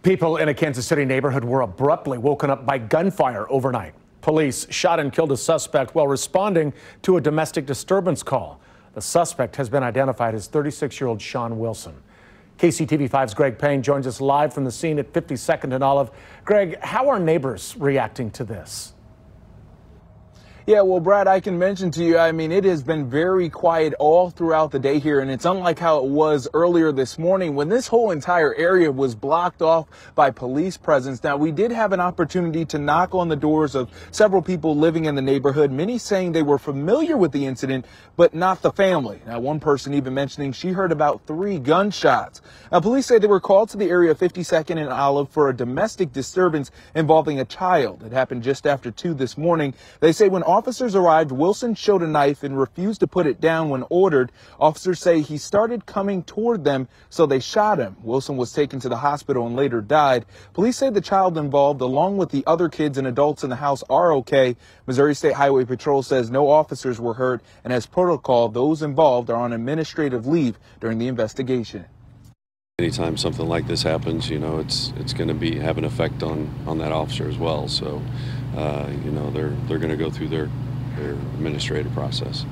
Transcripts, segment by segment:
People in a Kansas City neighborhood were abruptly woken up by gunfire overnight. Police shot and killed a suspect while responding to a domestic disturbance call. The suspect has been identified as 36 year old Sean Wilson. KCTV 5's Greg Payne joins us live from the scene at 52nd and Olive. Greg, how are neighbors reacting to this? Yeah, well, Brad, I can mention to you, I mean, it has been very quiet all throughout the day here, and it's unlike how it was earlier this morning when this whole entire area was blocked off by police presence. Now, we did have an opportunity to knock on the doors of several people living in the neighborhood, many saying they were familiar with the incident, but not the family. Now, one person even mentioning she heard about three gunshots. Now, police say they were called to the area of 52nd and Olive for a domestic disturbance involving a child. It happened just after 2 this morning. They say when officers arrived, Wilson showed a knife and refused to put it down when ordered. Officers say he started coming toward them, so they shot him. Wilson was taken to the hospital and later died. Police say the child involved, along with the other kids and adults in the house, are okay. Missouri State Highway Patrol says no officers were hurt, and as protocol, those involved are on administrative leave during the investigation. Anytime something like this happens, you know, it's it's going to be have an effect on on that officer as well. So, uh, you know, they're they're going to go through their their administrative process.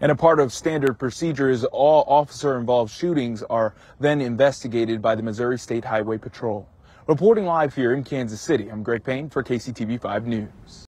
And a part of standard procedure is all officer involved shootings are then investigated by the Missouri State Highway Patrol. Reporting live here in Kansas City, I'm Greg Payne for KCTV 5 News.